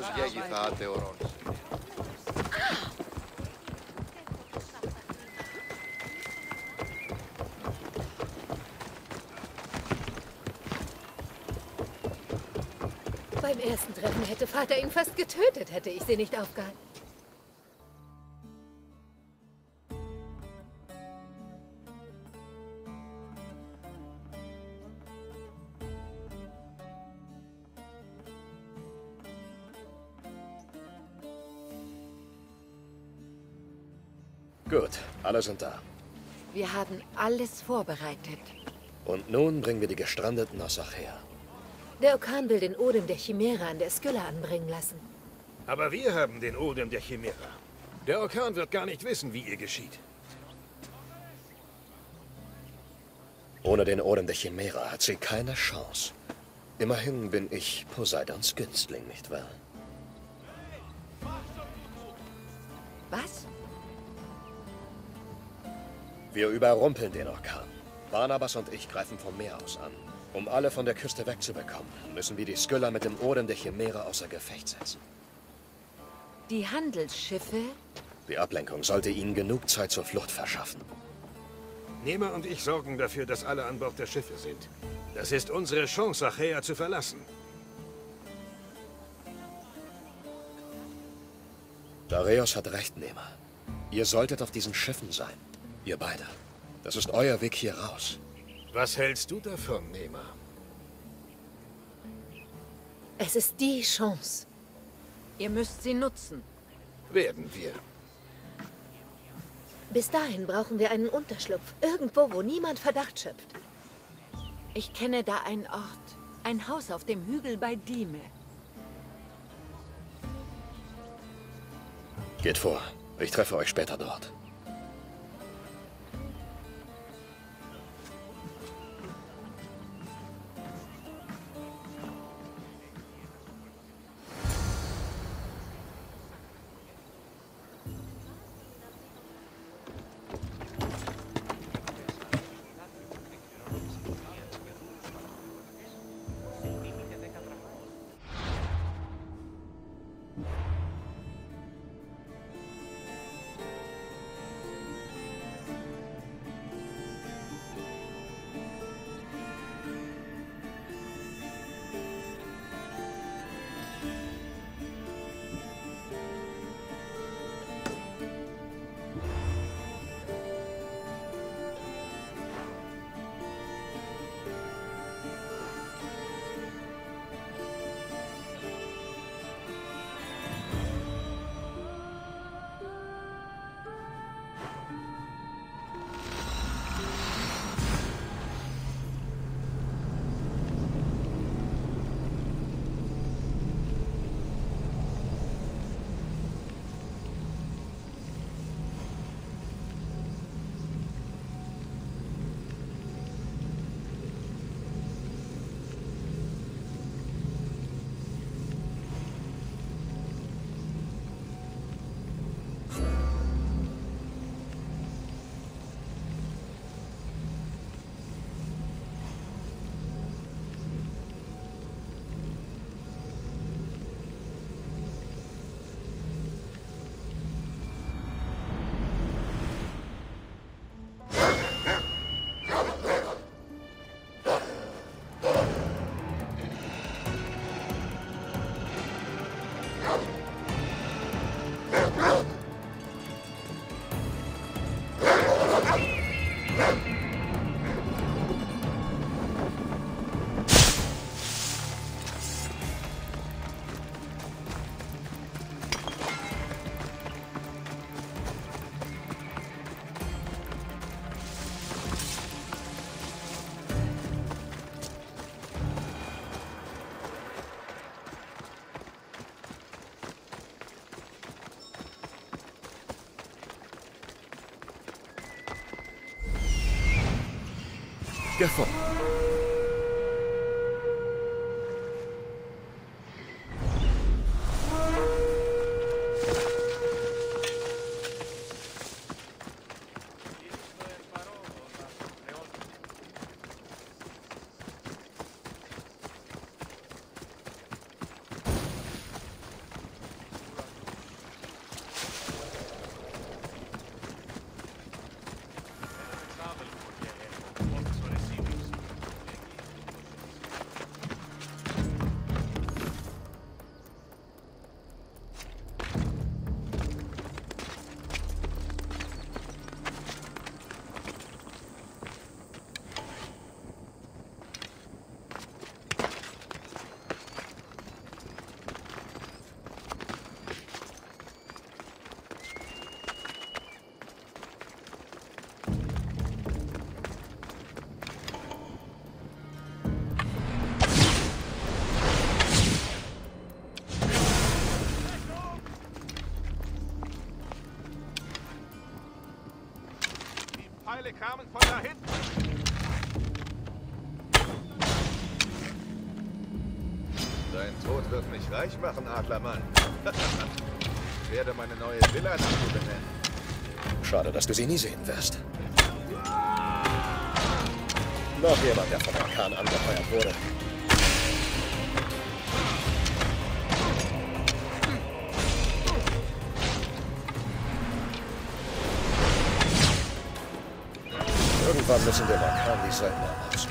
δρόμος για γηθά τεωρών. Beim ersten Treffen hätte Vater ihn fast getötet, hätte ich sie nicht aufgehalten. Alle sind da. Wir haben alles vorbereitet. Und nun bringen wir die Gestrandeten aus Achea. Der Orkan will den Odem der Chimäre an der Skylla anbringen lassen. Aber wir haben den Odem der Chimära. Der Orkan wird gar nicht wissen, wie ihr geschieht. Ohne den Odem der Chimära hat sie keine Chance. Immerhin bin ich Poseidons Günstling, nicht wahr? Wir überrumpeln den Orkan. Barnabas und ich greifen vom Meer aus an. Um alle von der Küste wegzubekommen, müssen wir die Skylla mit dem Odem der Chimäre außer Gefecht setzen. Die Handelsschiffe? Die Ablenkung sollte ihnen genug Zeit zur Flucht verschaffen. Nehmer und ich sorgen dafür, dass alle an Bord der Schiffe sind. Das ist unsere Chance, Achäa zu verlassen. Dareios hat recht, Nehmer. Ihr solltet auf diesen Schiffen sein. Ihr beide. Das ist euer Weg hier raus. Was hältst du davon, Nehmer? Es ist die Chance. Ihr müsst sie nutzen. Werden wir. Bis dahin brauchen wir einen Unterschlupf. Irgendwo, wo niemand Verdacht schöpft. Ich kenne da einen Ort. Ein Haus auf dem Hügel bei Dime. Geht vor. Ich treffe euch später dort. scaffold. Pfeile kamen von da hinten. Dein Tod wird mich reich machen, Adlermann. ich werde meine neue Villa nach dir benennen. Schade, dass du sie nie sehen wirst. Noch jemand, der von Orkan angeheuert wurde. Irgendwann müssen dem Orkan die Söldner ausgehen. Da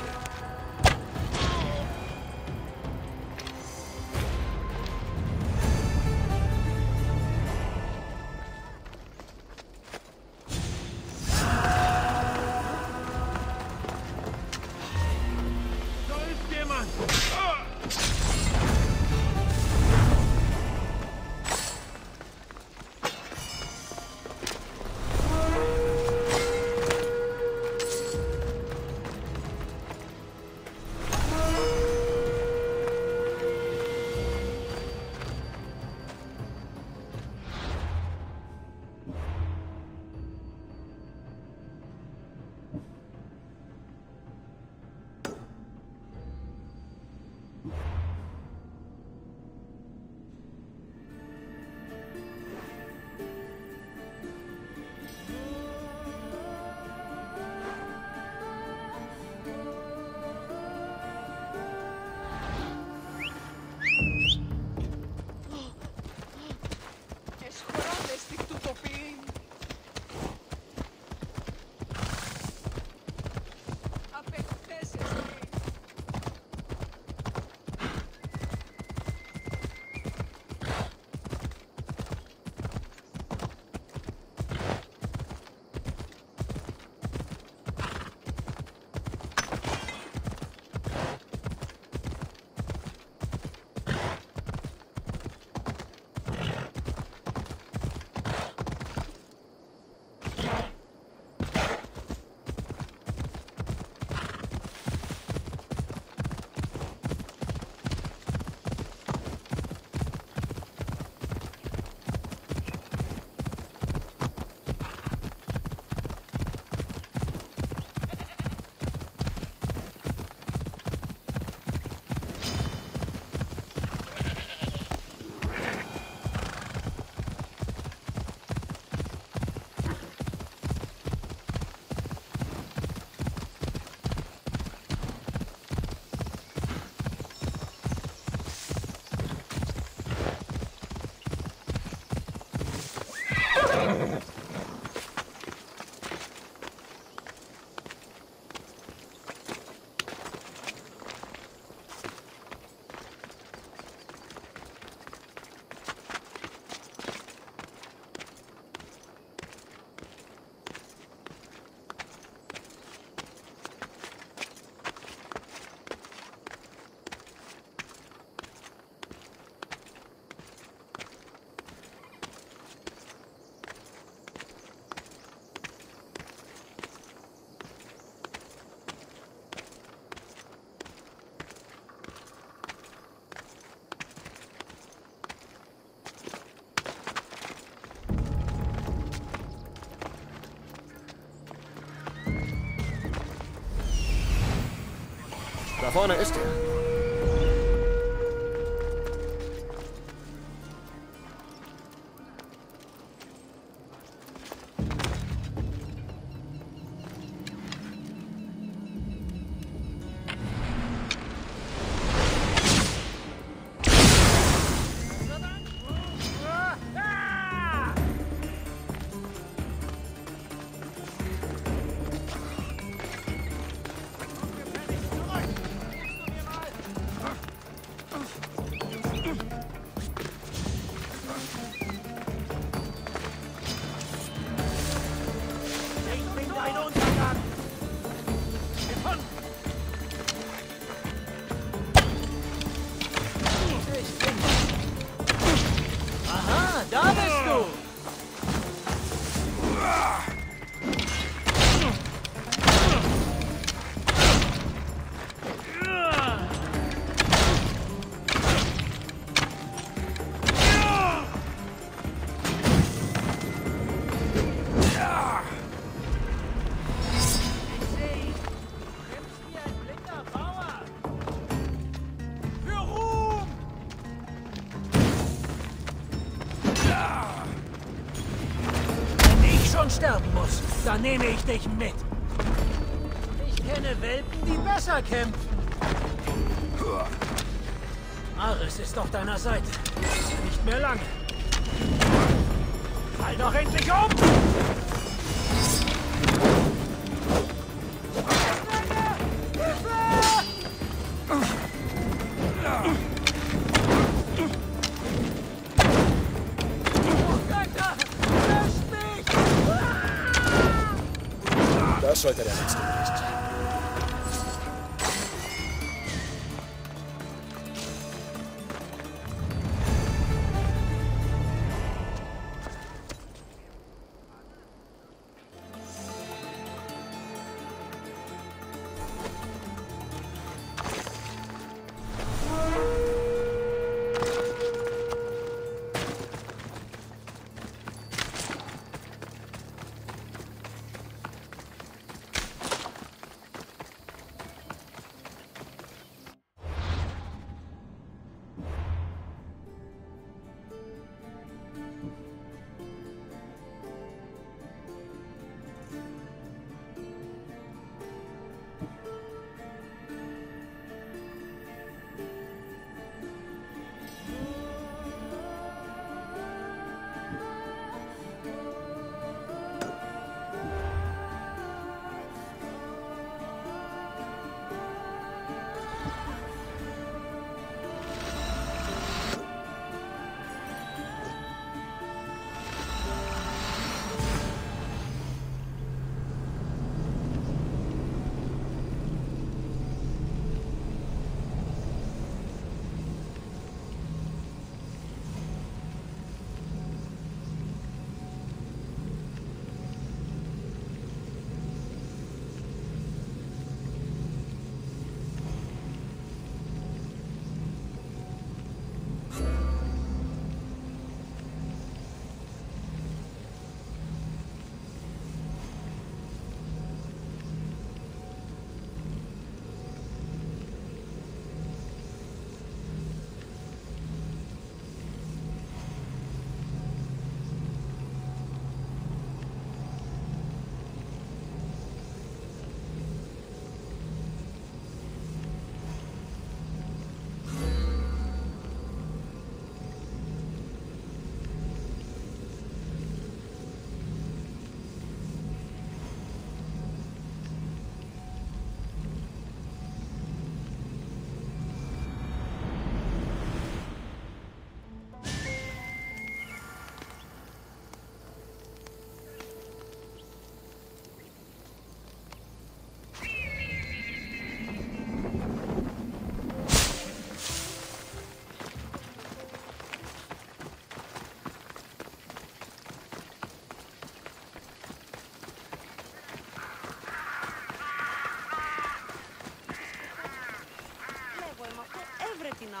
Vorne ist er.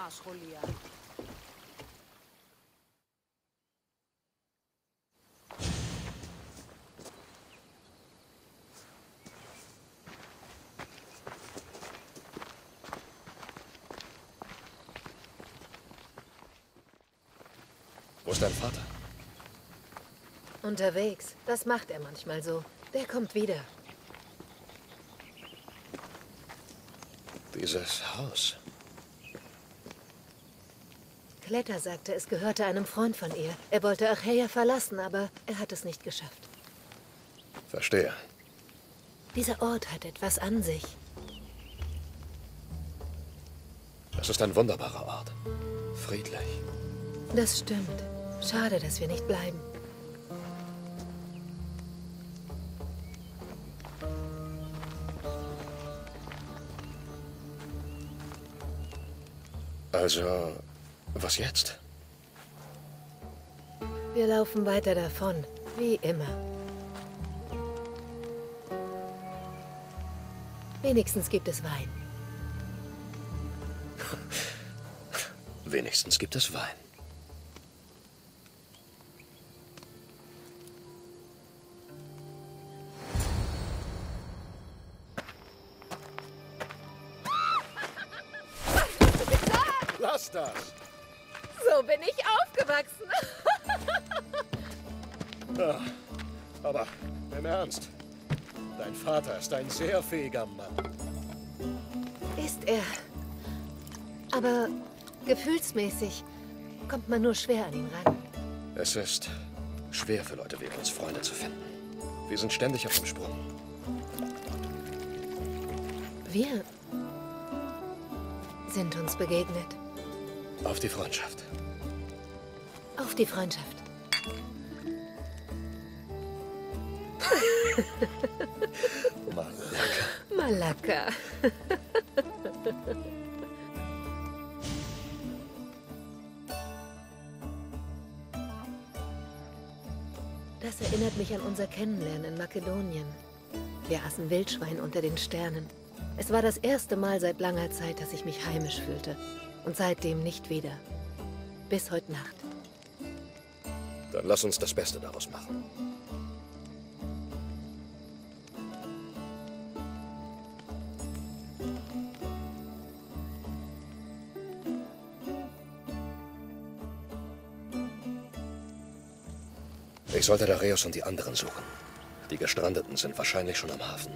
έβρε την ασχολία. Wo ist dein Vater? Unterwegs. Das macht er manchmal so. Der kommt wieder. Dieses Haus. Kletter sagte, es gehörte einem Freund von ihr. Er wollte Achaia verlassen, aber er hat es nicht geschafft. Verstehe. Dieser Ort hat etwas an sich. Es ist ein wunderbarer Ort. Friedlich. Das stimmt. Schade, dass wir nicht bleiben. Also, was jetzt? Wir laufen weiter davon, wie immer. Wenigstens gibt es Wein. Wenigstens gibt es Wein. Sehr fähiger Mann. Ist er. Aber gefühlsmäßig kommt man nur schwer an ihn ran. Es ist schwer für Leute wie uns, Freunde zu finden. Wir sind ständig auf dem Sprung. Wir sind uns begegnet. Auf die Freundschaft. Auf die Freundschaft. Malaka. Das erinnert mich an unser Kennenlernen in Makedonien. Wir aßen Wildschwein unter den Sternen. Es war das erste Mal seit langer Zeit, dass ich mich heimisch fühlte. Und seitdem nicht wieder. Bis heute Nacht. Dann lass uns das Beste daraus machen. Ich sollte Dareus und die anderen suchen. Die Gestrandeten sind wahrscheinlich schon am Hafen.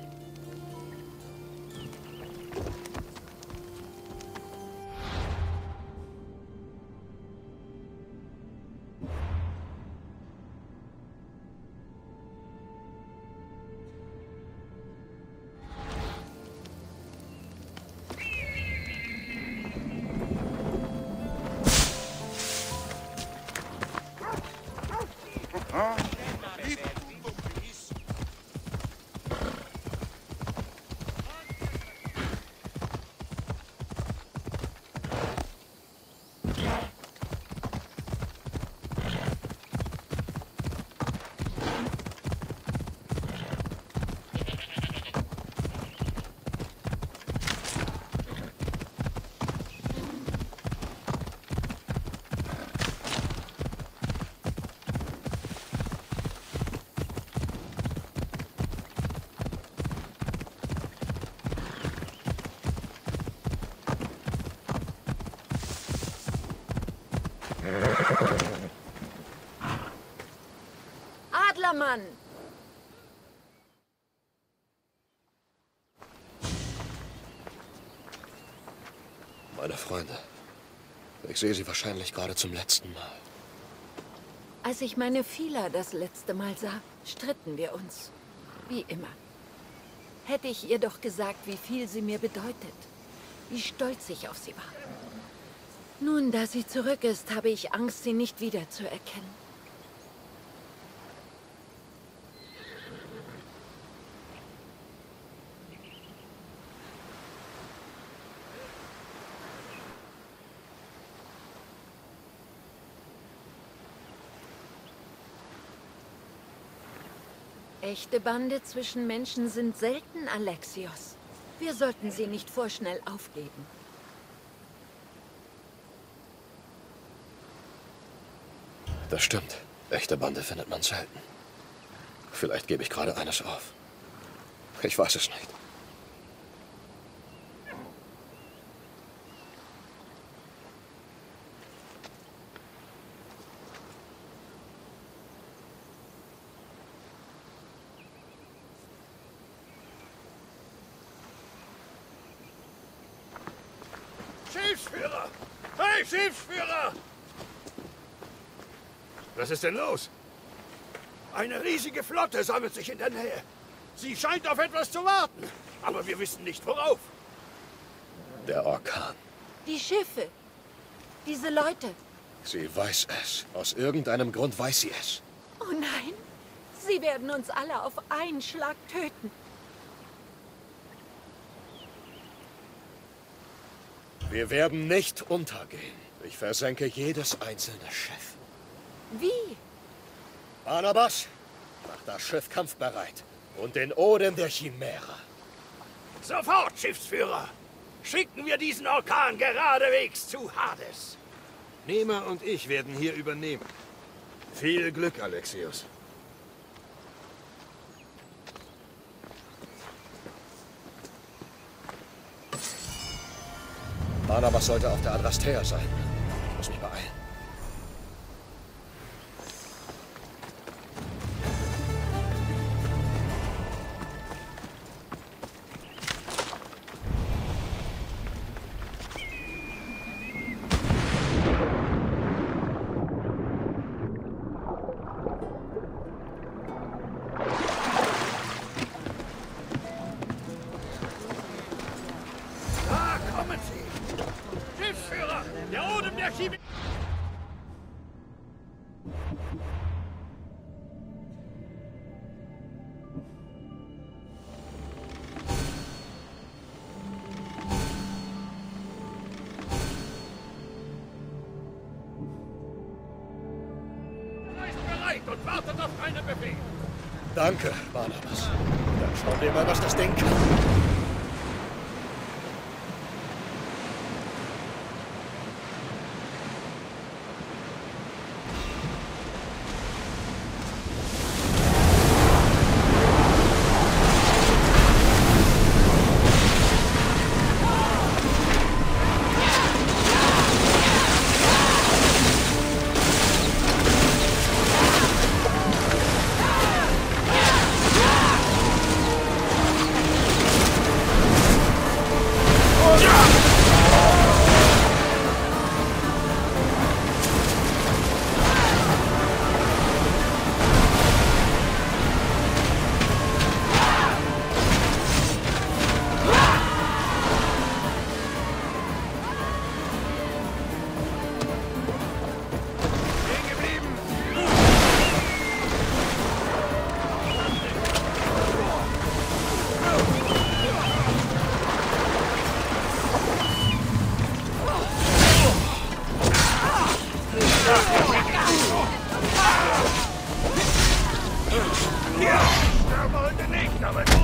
Ich sehe sie wahrscheinlich gerade zum letzten Mal. Als ich meine Fila das letzte Mal sah, stritten wir uns. Wie immer. Hätte ich ihr doch gesagt, wie viel sie mir bedeutet. Wie stolz ich auf sie war. Nun, da sie zurück ist, habe ich Angst, sie nicht wiederzuerkennen. Echte Bande zwischen Menschen sind selten, Alexios. Wir sollten sie nicht vorschnell aufgeben. Das stimmt. Echte Bande findet man selten. Vielleicht gebe ich gerade eines auf. Ich weiß es nicht. Schiffsführer! Hey, Schiffsführer! Was ist denn los? Eine riesige Flotte sammelt sich in der Nähe. Sie scheint auf etwas zu warten. Aber wir wissen nicht worauf. Der Orkan. Die Schiffe. Diese Leute. Sie weiß es. Aus irgendeinem Grund weiß sie es. Oh nein. Sie werden uns alle auf einen Schlag töten. Wir werden nicht untergehen. Ich versenke jedes einzelne Schiff. Wie? Barnabas, mach das Schiff kampfbereit. Und den Odem der Chimäre. Sofort, Schiffsführer! Schicken wir diesen Orkan geradewegs zu Hades. Nehmer und ich werden hier übernehmen. Viel Glück, Alexios. Barnabas sollte auf der Adrastea sein. Ich muss mich beeilen. Danke, Barnabas. Dann schauen wir mal, was das Ding kann. Coming.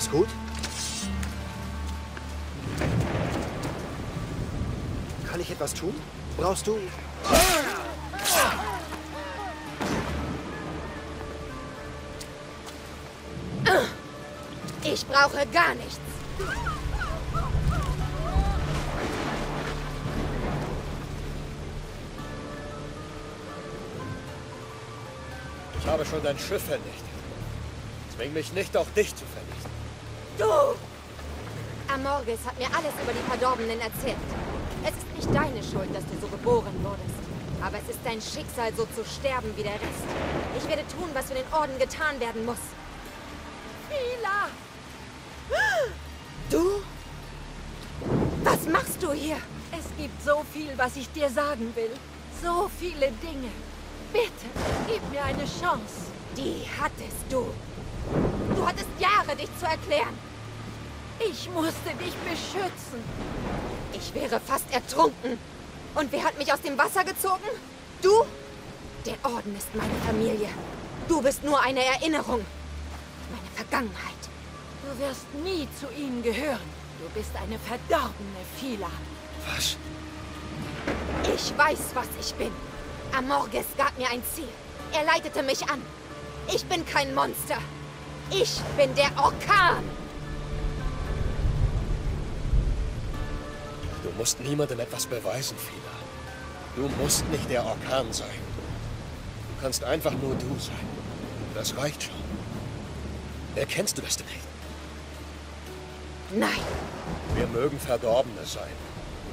Alles gut? Kann ich etwas tun? Brauchst du... Ich brauche gar nichts. Ich habe schon dein Schiff vernichtet. Zwing mich nicht, auch dich zu vernichten. Du! Amorges hat mir alles über die Verdorbenen erzählt. Es ist nicht deine Schuld, dass du so geboren wurdest. Aber es ist dein Schicksal, so zu sterben wie der Rest. Ich werde tun, was für den Orden getan werden muss. Fila! Du? Was machst du hier? Es gibt so viel, was ich dir sagen will. So viele Dinge. Bitte, gib mir eine Chance. Die hattest du. Du hattest Jahre, dich zu erklären. Ich musste dich beschützen. Ich wäre fast ertrunken. Und wer hat mich aus dem Wasser gezogen? Du? Der Orden ist meine Familie. Du bist nur eine Erinnerung. Meine Vergangenheit. Du wirst nie zu ihnen gehören. Du bist eine verdorbene Fila. Was? Ich weiß, was ich bin. Amorges gab mir ein Ziel. Er leitete mich an. Ich bin kein Monster. Ich bin der Orkan. Musst niemandem etwas beweisen, Fila. Du musst nicht der Orkan sein. Du kannst einfach nur du sein. Das reicht schon. Erkennst du das denn nicht? Nein. Wir mögen Verdorbene sein.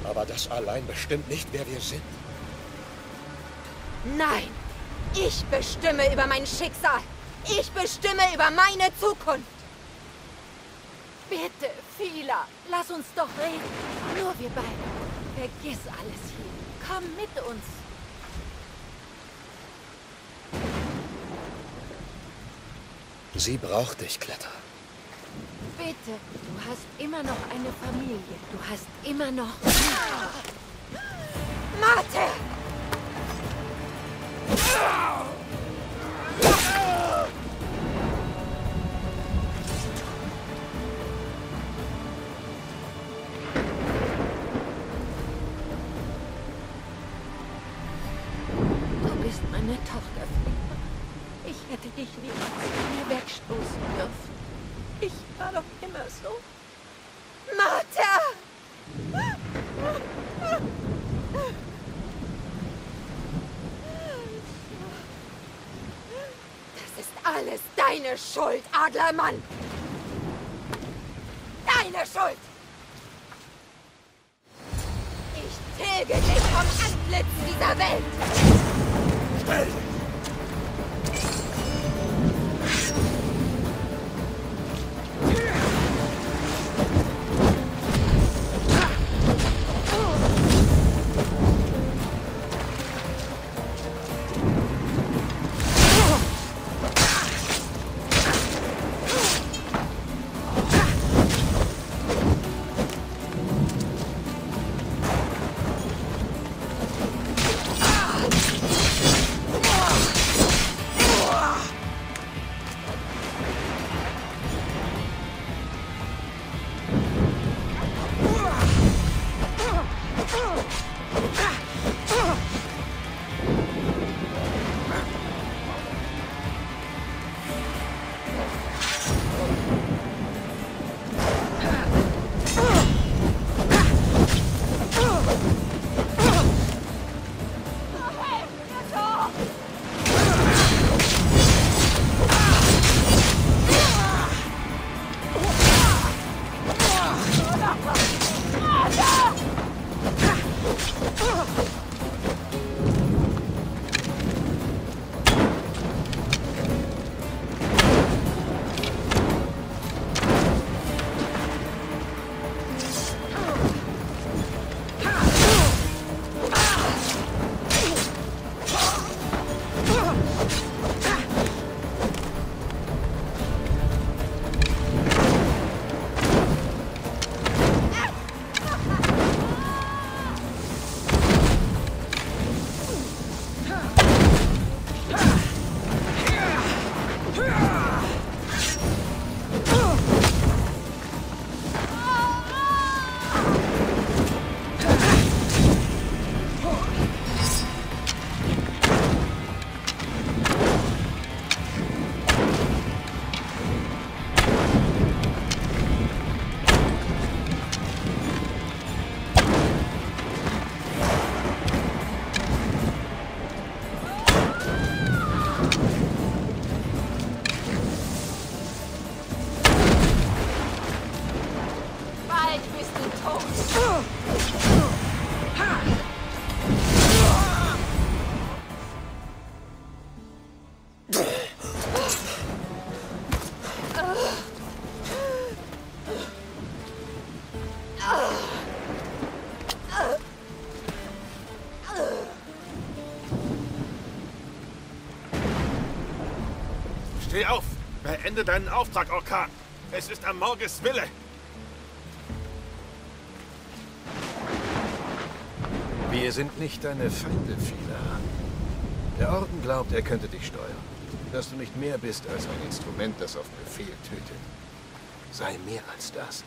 Aber das allein bestimmt nicht, wer wir sind. Nein. Ich bestimme über mein Schicksal. Ich bestimme über meine Zukunft. Bitte, Fila, lass uns doch reden. Nur wir beide. Vergiss alles hier. Komm mit uns. Sie braucht dich, Kletter. Bitte, du hast immer noch eine Familie. Du hast immer noch... Mate! Schuld, Adlermann! Deine Schuld! Steh auf! Beende deinen Auftrag, Orkan! Es ist Amorges Wille! Wir sind nicht deine Feinde, Fila. Der Orden glaubt, er könnte dich steuern. Dass du nicht mehr bist als ein Instrument, das auf Befehl tötet. Sei mehr als das.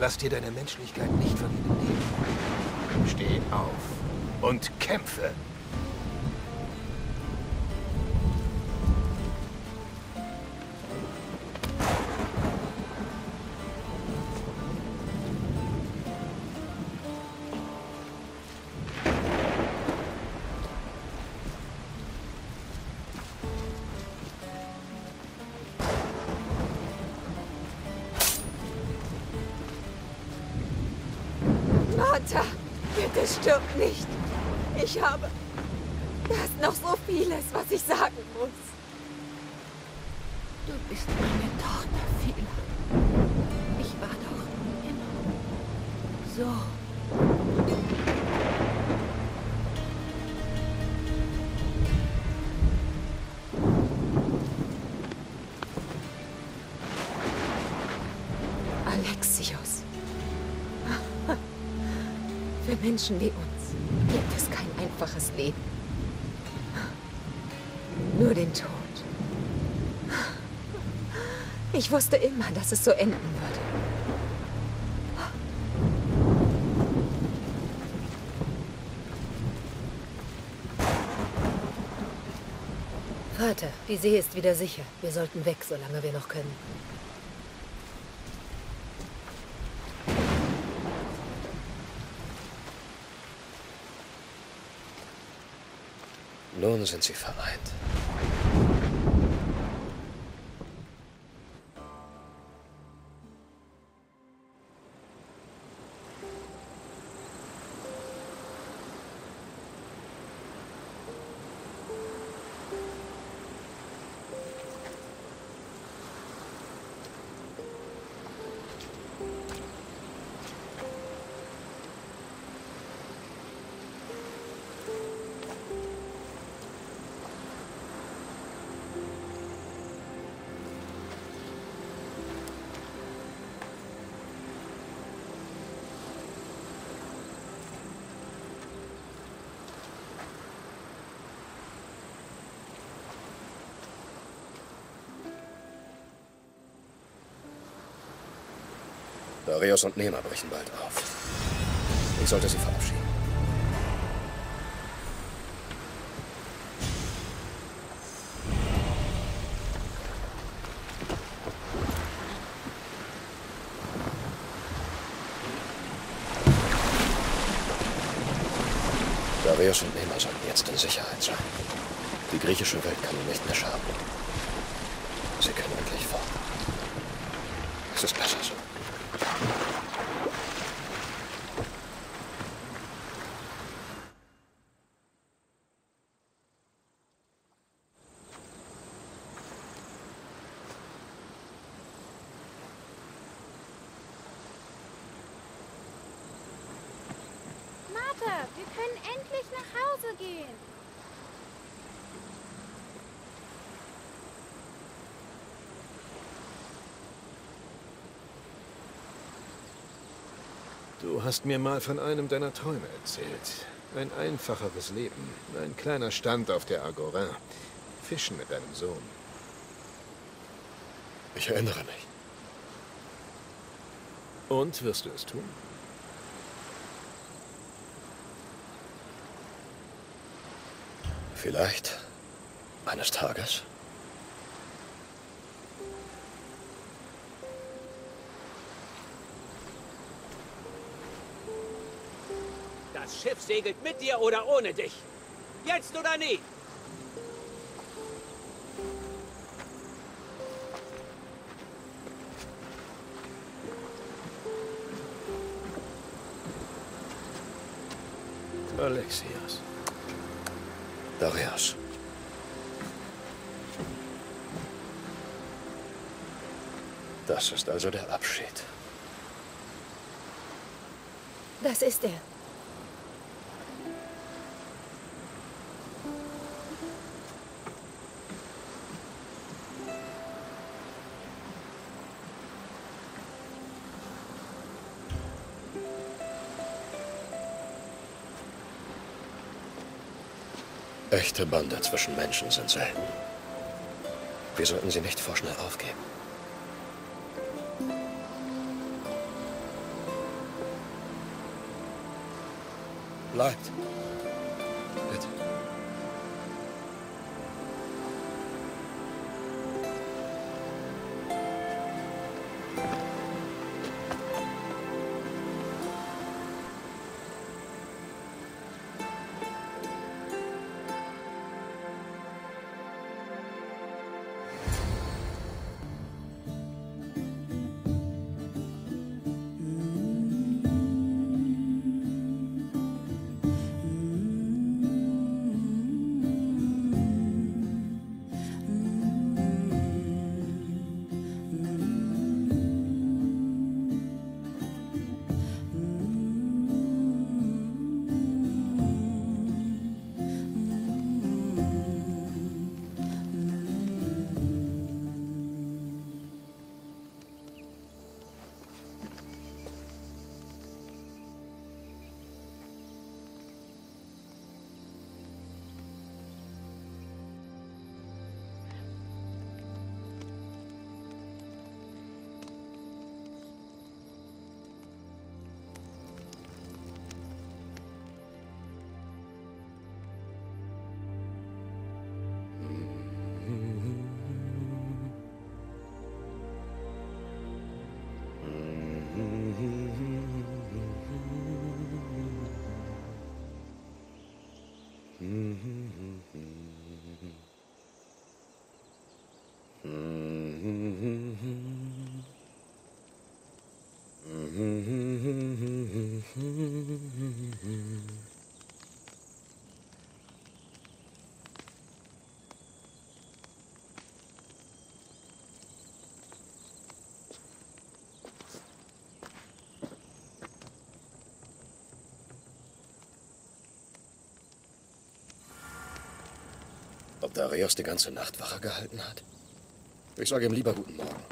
Lass dir deine Menschlichkeit nicht von ihnen nehmen. Steh auf und kämpfe! Martha, bitte stirb nicht. Ich habe... Da ist noch so vieles, was ich sagen muss. Du bist meine Tochter, Fila. Ich war doch immer so. Menschen wie uns gibt es kein einfaches Leben. Nur den Tod. Ich wusste immer, dass es so enden würde. Vater, die See ist wieder sicher. Wir sollten weg, solange wir noch können. Nun sind sie vereint. Darius und Nema brechen bald auf. Ich sollte sie verabschieden. Darius und Nema sollten jetzt in Sicherheit sein. Die griechische Welt kann ihnen nicht mehr schaden. Sie können endlich fort. Es ist besser so. Können endlich nach Hause gehen. Du hast mir mal von einem deiner Träume erzählt. Ein einfacheres Leben. Ein kleiner Stand auf der Agora. Fischen mit deinem Sohn. Ich erinnere mich. Und wirst du es tun? Vielleicht eines Tages. Das Schiff segelt mit dir oder ohne dich. Jetzt oder nie. Alexias. Darius. Das ist also der Abschied. Das ist er. Echte Bande zwischen Menschen sind selten. Wir sollten sie nicht vorschnell aufgeben. Bleibt. Ob Darius die ganze Nacht Wache gehalten hat? Ich sage ihm lieber guten Morgen.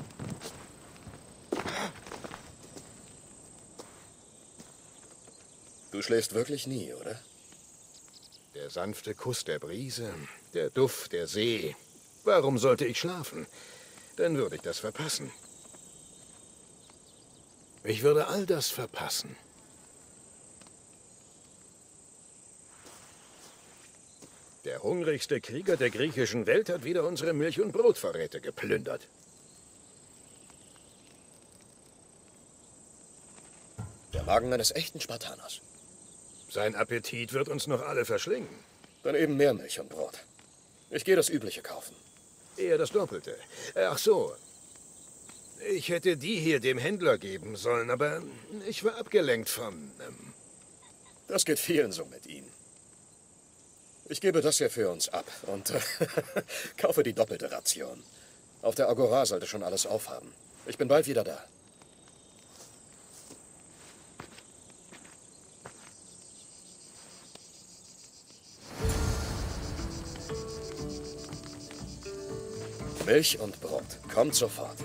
Du schläfst wirklich nie, oder? Der sanfte Kuss der Brise, der Duft der See. Warum sollte ich schlafen? Dann würde ich das verpassen. Ich würde all das verpassen. Der hungrigste Krieger der griechischen Welt hat wieder unsere Milch- und Brotvorräte geplündert. Der Magen eines echten Spartaners. Sein Appetit wird uns noch alle verschlingen. Dann eben mehr Milch und Brot. Ich gehe das Übliche kaufen. Eher das Doppelte. Ach so. Ich hätte die hier dem Händler geben sollen, aber ich war abgelenkt von... Ähm das geht vielen so mit ihm. Ich gebe das hier für uns ab und äh, kaufe die doppelte Ration. Auf der Agora sollte schon alles aufhaben. Ich bin bald wieder da. Milch und Brot. Kommt sofort.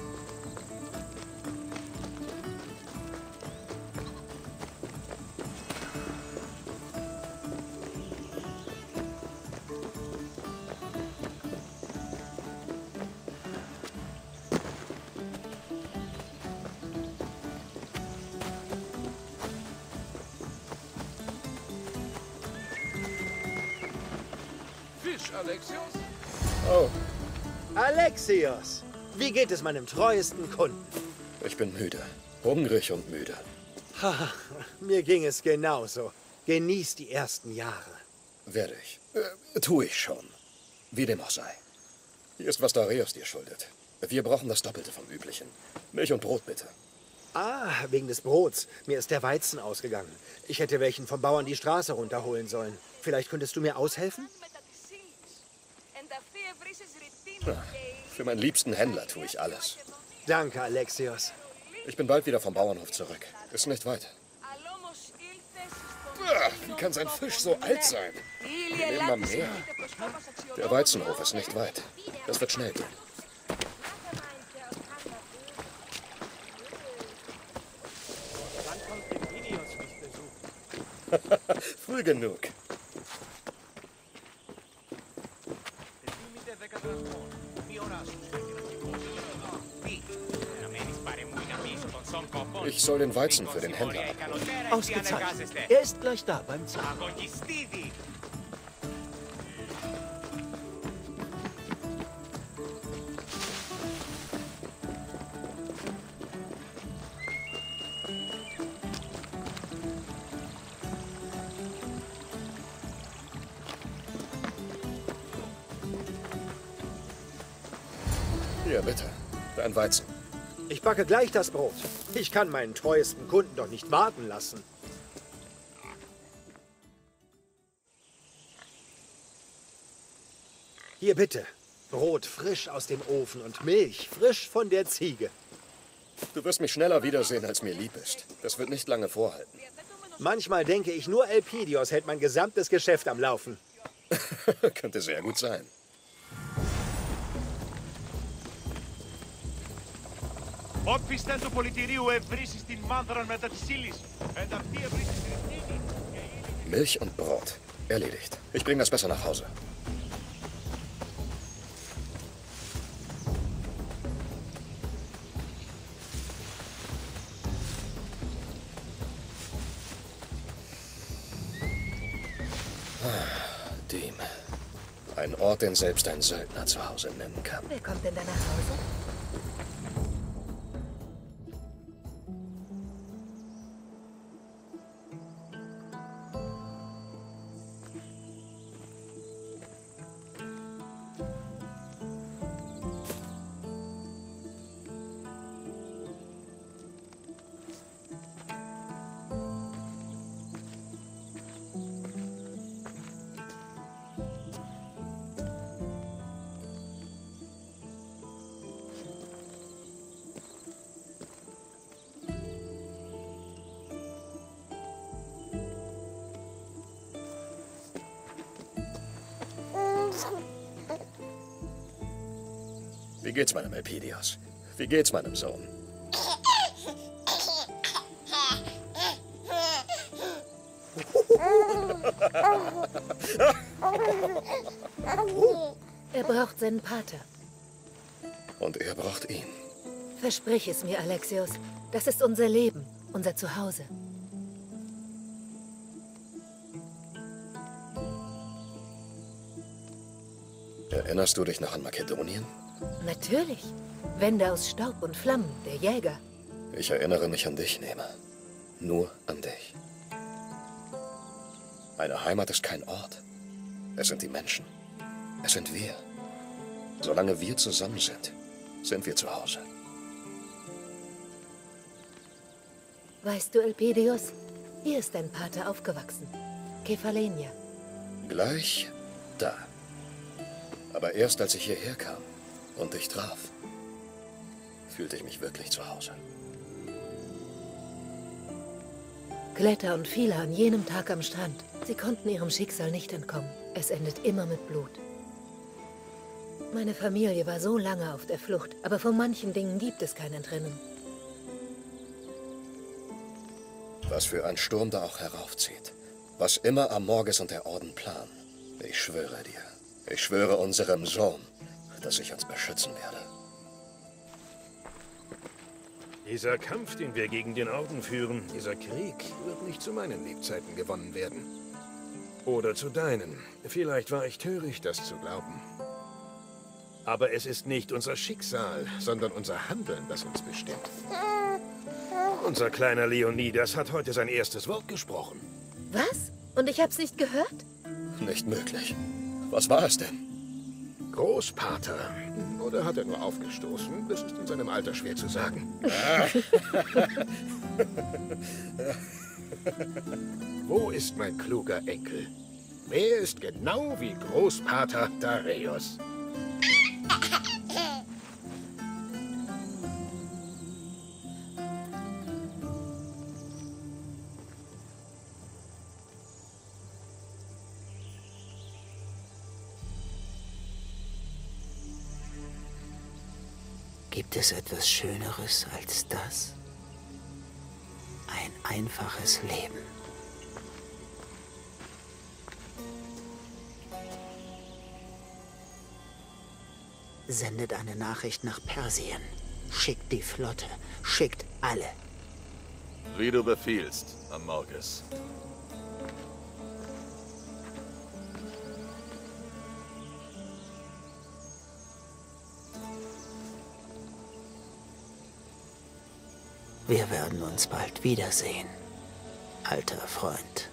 Alexios, wie geht es meinem treuesten Kunden? ich bin müde. Hungrig und müde. Mir ging es genauso. Genieß die ersten Jahre. Werde ich. Äh, tu ich schon. Wie dem auch sei. Hier ist, was Darius dir schuldet. Wir brauchen das Doppelte vom Üblichen. Milch und Brot bitte. Ah, wegen des Brots. Mir ist der Weizen ausgegangen. Ich hätte welchen vom Bauern die Straße runterholen sollen. Vielleicht könntest du mir aushelfen? Na, für meinen liebsten Händler tue ich alles. Danke, Alexios. Ich bin bald wieder vom Bauernhof zurück. Ist nicht weit. Ah, Wie kann sein Fisch so alt sein? Wir nehmen mal mehr. Der Weizenhof ist nicht weit. Das wird schnell gehen. Früh genug. Ich soll den Weizen für den Händler abholen. Ausgezeichnet. Er ist gleich da beim Zahn. Hier, bitte. Dein Weizen. Ich backe gleich das Brot. Ich kann meinen treuesten Kunden doch nicht warten lassen. Hier bitte. Brot frisch aus dem Ofen und Milch frisch von der Ziege. Du wirst mich schneller wiedersehen, als mir lieb ist. Das wird nicht lange vorhalten. Manchmal denke ich, nur Elpidios hält mein gesamtes Geschäft am Laufen. Könnte sehr gut sein. Όπισθεν του πολιτηρίου ευρύσει την μάνθραν μετά τη ύλη. Εν αυτή ευρύσει την ευθύνη. Milch und Brot. Erledigt. Ich bringe das besser nach Hause. Ah, Diem. Ein Ort, den selbst ein Söldner zu Hause nennen kann. Wer kommt denn da nach Hause? Geht's meinem Elpidios? Wie geht's meinem Sohn? Er braucht seinen Pater. Und er braucht ihn. Versprich es mir, Alexios. Das ist unser Leben, unser Zuhause. Erinnerst du dich noch an Makedonien? Natürlich. Wände aus Staub und Flammen, der Jäger. Ich erinnere mich an dich, Nehme. Nur an dich. Eine Heimat ist kein Ort. Es sind die Menschen. Es sind wir. Solange wir zusammen sind, sind wir zu Hause. Weißt du, Elpidios, hier ist dein Pater aufgewachsen. Kephalenia. Gleich da. Aber erst als ich hierher kam und dich traf, fühlte ich mich wirklich zu Hause. Kletter und viele an jenem Tag am Strand. Sie konnten ihrem Schicksal nicht entkommen. Es endet immer mit Blut. Meine Familie war so lange auf der Flucht, aber von manchen Dingen gibt es kein Entrinnen. Was für ein Sturm da auch heraufzieht. Was immer Amorges und der Orden planen. Ich schwöre dir. Ich schwöre unserem Sohn, dass ich uns beschützen werde. Dieser Kampf, den wir gegen den Orden führen, dieser Krieg, wird nicht zu meinen Lebzeiten gewonnen werden. Oder zu deinen. Vielleicht war ich töricht, das zu glauben. Aber es ist nicht unser Schicksal, sondern unser Handeln, das uns bestimmt. Unser kleiner Leonidas hat heute sein erstes Wort gesprochen. Was? Und ich hab's nicht gehört? Nicht möglich. Was war es denn? Großpater. Oder hat er nur aufgestoßen? Das ist in seinem Alter schwer zu sagen. Wo ist mein kluger Enkel? Er ist genau wie Großpater Dareios. Es etwas Schöneres als das? Ein einfaches Leben. Sendet eine Nachricht nach Persien. Schickt die Flotte. Schickt alle. Wie du befiehlst, Amorges. Wir werden uns bald wiedersehen, alter Freund.